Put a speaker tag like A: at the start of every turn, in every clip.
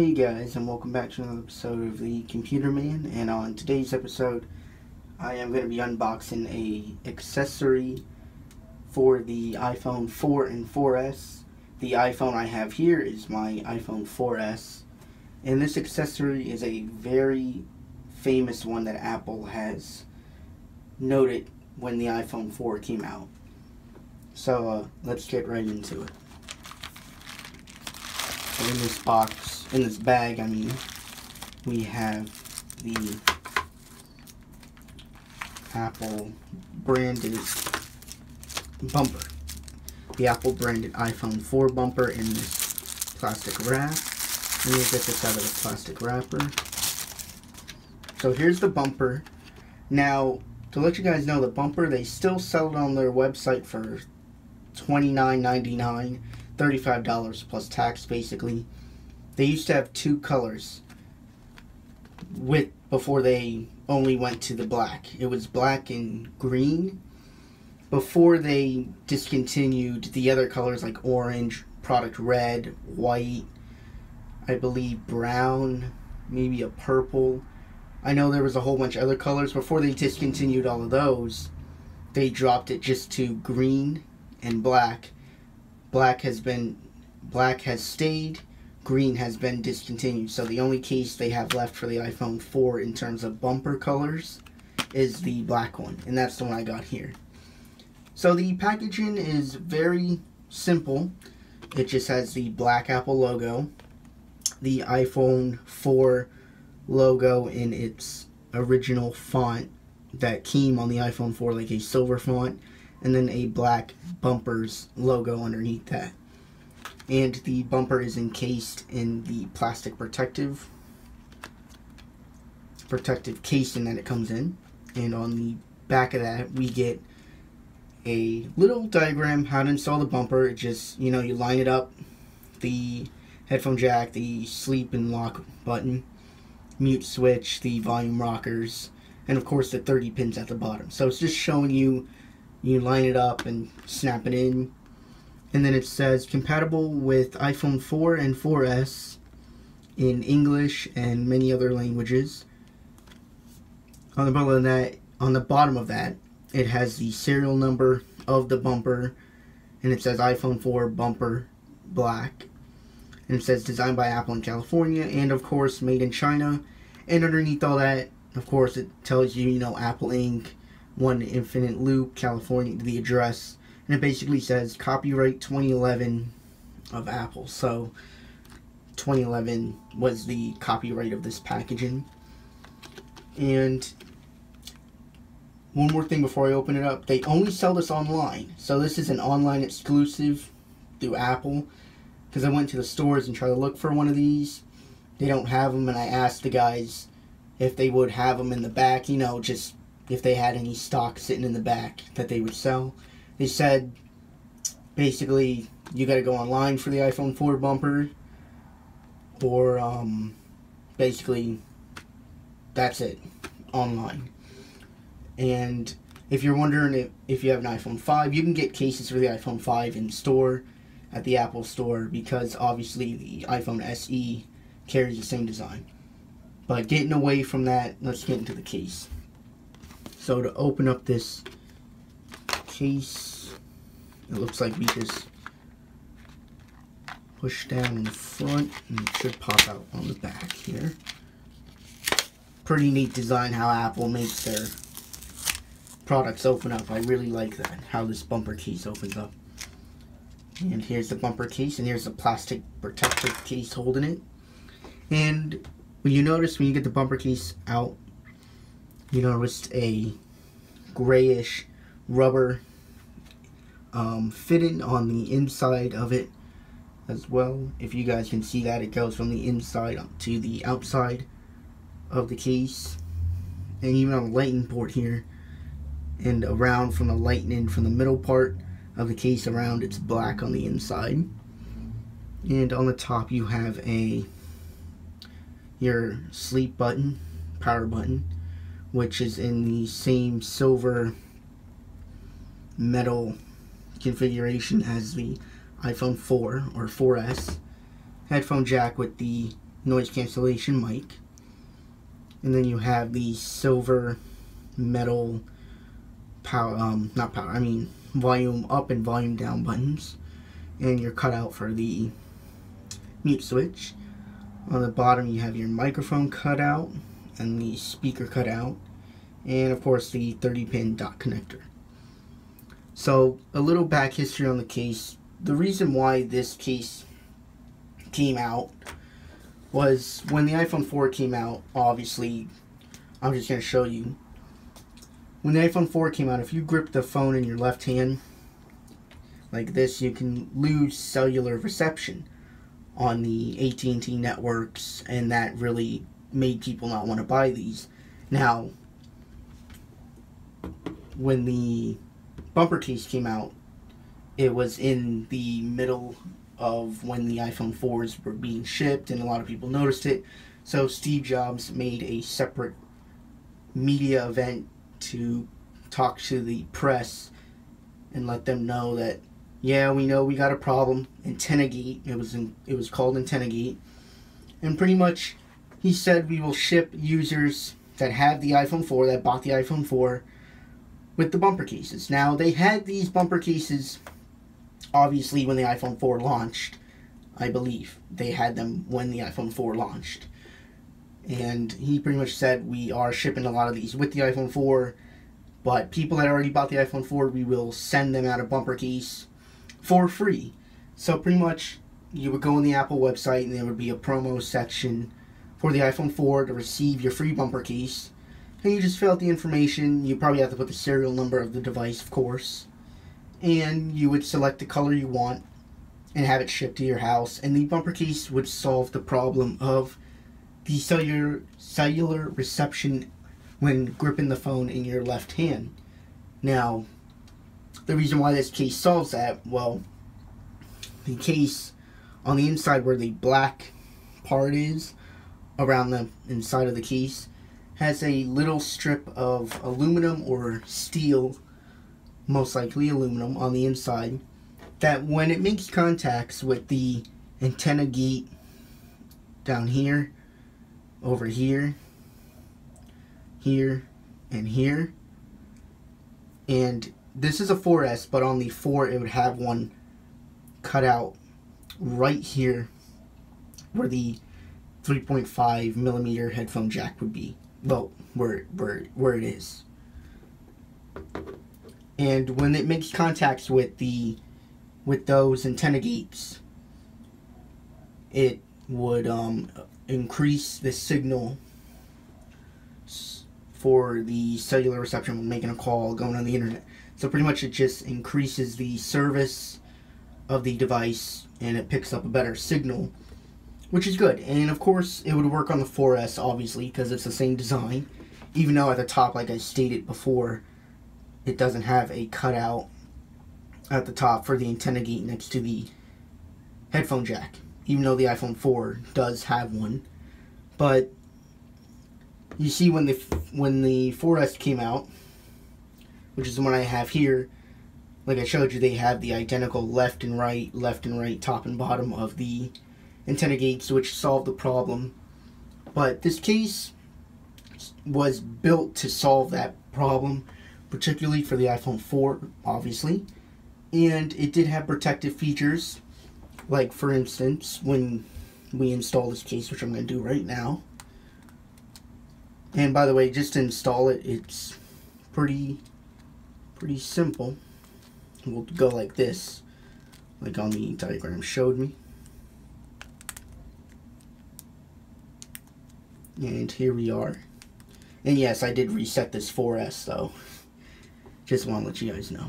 A: Hey guys and welcome back to another episode of the Computer Man and on today's episode I am going to be unboxing a accessory for the iPhone 4 and 4S. The iPhone I have here is my iPhone 4S and this accessory is a very famous one that Apple has noted when the iPhone 4 came out. So uh, let's get right into it. in this box in this bag, I mean, we have the Apple branded bumper. The Apple branded iPhone 4 bumper in this plastic wrap. Let me get this out of the plastic wrapper. So here's the bumper. Now, to let you guys know, the bumper, they still sell it on their website for $29.99, $35 plus tax basically. They used to have two colors with before they only went to the black. It was black and green before they discontinued the other colors like orange, product red, white, I believe brown, maybe a purple. I know there was a whole bunch of other colors before they discontinued all of those. They dropped it just to green and black. Black has been black has stayed green has been discontinued. So the only case they have left for the iPhone 4 in terms of bumper colors is the black one. And that's the one I got here. So the packaging is very simple. It just has the black Apple logo, the iPhone 4 logo in its original font that came on the iPhone 4 like a silver font and then a black bumpers logo underneath that and the bumper is encased in the plastic protective protective casing that it comes in. And on the back of that we get a little diagram how to install the bumper. It just you know you line it up the headphone jack the sleep and lock button mute switch the volume rockers and of course the 30 pins at the bottom. So it's just showing you you line it up and snap it in and then it says compatible with iPhone 4 and 4S in English and many other languages. On the bottom of that, on the bottom of that, it has the serial number of the bumper, and it says iPhone 4 bumper black, and it says designed by Apple in California, and of course made in China. And underneath all that, of course, it tells you, you know, Apple Inc., One Infinite Loop, California, the address, and it basically says copyright 2011 of Apple. So 2011 was the copyright of this packaging. And one more thing before I open it up. They only sell this online. So this is an online exclusive through Apple. Because I went to the stores and tried to look for one of these. They don't have them and I asked the guys if they would have them in the back. You know, just if they had any stock sitting in the back that they would sell they said basically you got to go online for the iPhone 4 bumper, or um, basically that's it online. And if you're wondering if, if you have an iPhone 5, you can get cases for the iPhone 5 in store at the Apple Store because obviously the iPhone SE carries the same design. But getting away from that, let's get into the case. So to open up this case. It looks like we just push down in front and it should pop out on the back here. Pretty neat design how Apple makes their products open up. I really like that, how this bumper case opens up. And here's the bumper case, and here's the plastic protective case holding it. And when you notice when you get the bumper case out, you notice a grayish rubber um, fitting on the inside of it as well. If you guys can see that, it goes from the inside to the outside of the case. And even on the lightning port here, and around from the lightning from the middle part of the case around, it's black on the inside. And on the top you have a your sleep button, power button, which is in the same silver metal configuration as the iPhone 4 or 4S. Headphone jack with the noise cancellation mic. And then you have the silver metal power, um, not power, I mean volume up and volume down buttons. And your cutout for the mute switch. On the bottom you have your microphone cutout and the speaker cutout. And of course the 30 pin dot connector. So a little back history on the case. The reason why this case came out was when the iPhone 4 came out, obviously, I'm just going to show you. When the iPhone 4 came out, if you grip the phone in your left hand like this, you can lose cellular reception on the AT&T networks, and that really made people not want to buy these. Now, when the bumper case came out, it was in the middle of when the iPhone 4s were being shipped, and a lot of people noticed it. So Steve Jobs made a separate media event to talk to the press and let them know that yeah, we know we got a problem. AntennaGate, it was in, it was called AntennaGate, and pretty much he said we will ship users that have the iPhone 4 that bought the iPhone 4 with the bumper cases. Now they had these bumper cases obviously when the iPhone 4 launched. I believe they had them when the iPhone 4 launched. And he pretty much said we are shipping a lot of these with the iPhone 4, but people that already bought the iPhone 4, we will send them out a bumper case for free. So pretty much you would go on the Apple website and there would be a promo section for the iPhone 4 to receive your free bumper case. And you just fill out the information. You probably have to put the serial number of the device, of course. And you would select the color you want and have it shipped to your house. And the bumper case would solve the problem of the cellular cellular reception when gripping the phone in your left hand. Now the reason why this case solves that well the case on the inside where the black part is around the inside of the case has a little strip of aluminum or steel most likely aluminum on the inside, that when it makes contacts with the antenna gate down here, over here, here, and here, and this is a 4S, but on the 4 it would have one cut out right here where the 3.5 millimeter headphone jack would be. Well, where, where, where it is. And when it makes contacts with the with those antenna gates it would um, increase the signal for the cellular reception when making a call going on the internet. So pretty much it just increases the service of the device and it picks up a better signal which is good. And of course it would work on the 4s obviously because it's the same design. Even though at the top like I stated before it doesn't have a cutout at the top for the antenna gate next to the headphone jack even though the iPhone 4 does have one. But you see when the when the 4S came out which is the one I have here like I showed you they have the identical left and right left and right top and bottom of the antenna gates which solved the problem but this case was built to solve that problem particularly for the iPhone 4, obviously. And it did have protective features, like for instance, when we install this case, which I'm going to do right now. And by the way, just to install it, it's pretty, pretty simple. We'll go like this, like on the diagram showed me. And here we are. And yes, I did reset this 4S though. Just want to let you guys know.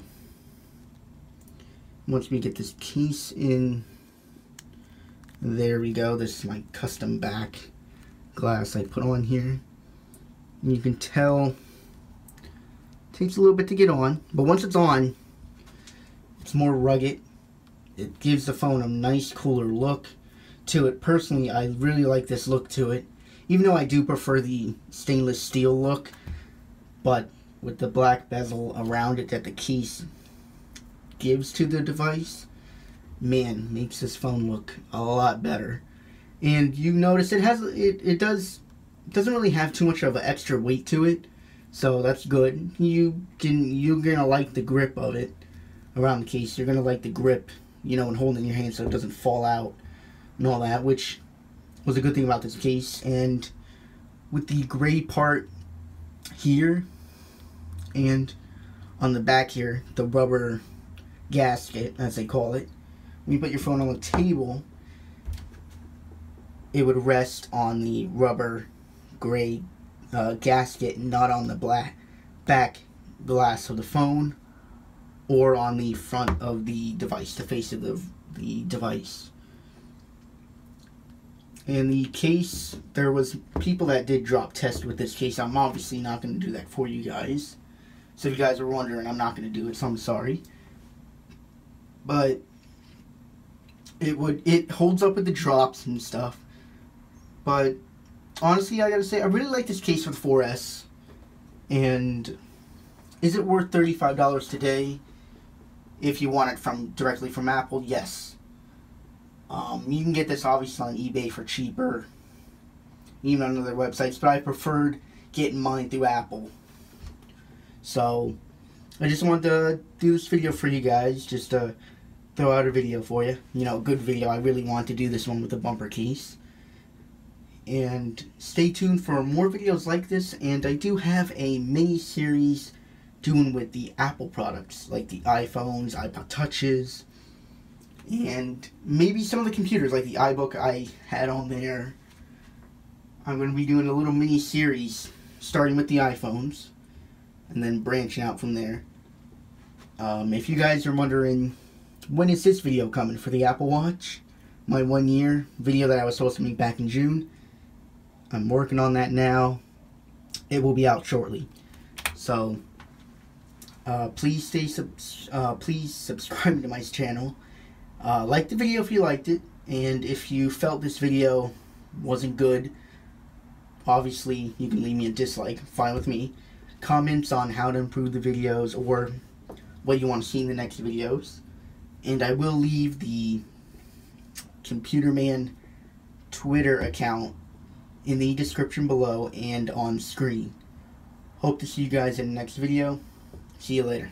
A: Once we get this case in, there we go. This is my custom back glass I put on here. And you can tell takes a little bit to get on, but once it's on, it's more rugged. It gives the phone a nice cooler look to it. Personally, I really like this look to it. Even though I do prefer the stainless steel look, but with the black bezel around it that the case gives to the device, man, makes this phone look a lot better. and you notice it has it, it does doesn't really have too much of an extra weight to it so that's good you can you're gonna like the grip of it around the case you're gonna like the grip you know and holding your hand so it doesn't fall out and all that which was a good thing about this case and with the gray part here and on the back here the rubber gasket as they call it when you put your phone on the table it would rest on the rubber gray uh, gasket, not on the black back glass of the phone or on the front of the device, the face of the, the device. In the case, there was people that did drop test with this case. I'm obviously not going to do that for you guys. So if you guys are wondering, I'm not going to do it, so I'm sorry. But it would it holds up with the drops and stuff. But honestly, I gotta say, I really like this case for the 4S. And is it worth $35 today? If you want it from directly from Apple, yes. Um, you can get this obviously on eBay for cheaper, even on other websites, but I preferred getting mine through Apple. So, I just wanted to do this video for you guys, just to throw out a video for you. You know, a good video. I really want to do this one with the bumper case and stay tuned for more videos like this and I do have a mini series doing with the Apple products like the iPhones, iPod touches and maybe some of the computers like the iBook I had on there I'm going to be doing a little mini series starting with the iPhones and then branching out from there um, if you guys are wondering when is this video coming for the Apple Watch my one year video that I was supposed to make back in June I'm working on that now. It will be out shortly. So, uh, please stay sub uh, please subscribe to my channel. Uh, like the video if you liked it, and if you felt this video wasn't good, obviously you can leave me a dislike. Fine with me. Comments on how to improve the videos or what you want to see in the next videos, and I will leave the Computer Man Twitter account in the description below and on screen. Hope to see you guys in the next video. See you later.